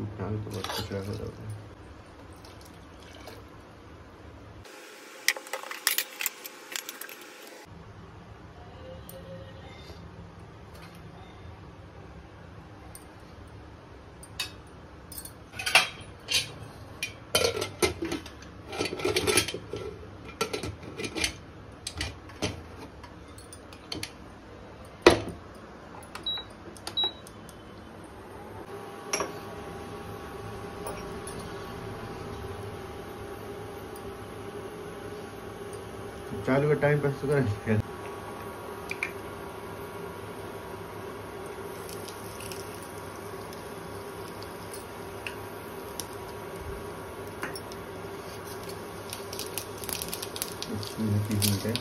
Bukan telur kuda. चालू का time pass तो कर तीन है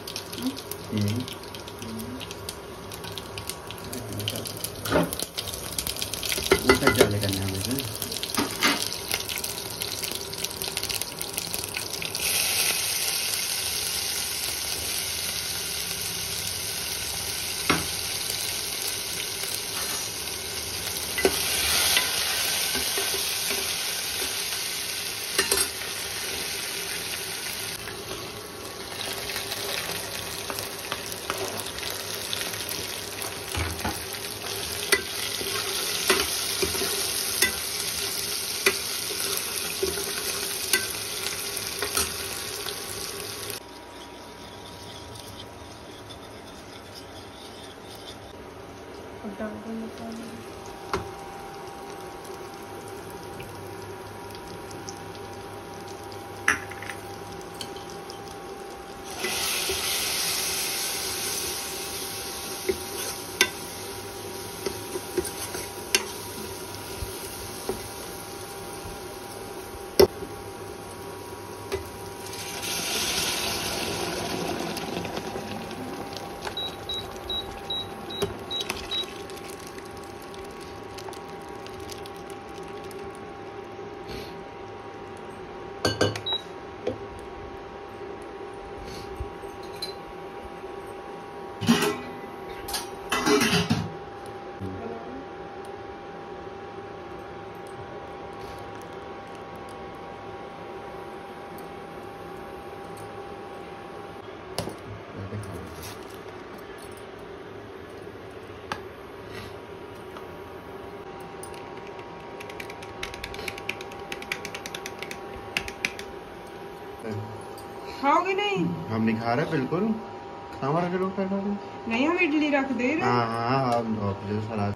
когда вы его накладывали? खाओगे नहीं? हम नहीं खा रहे बिल्कुल। खाना रख रहे नहीं हम इडली रख दे रहे हाँ। हाँ हाँ सलाद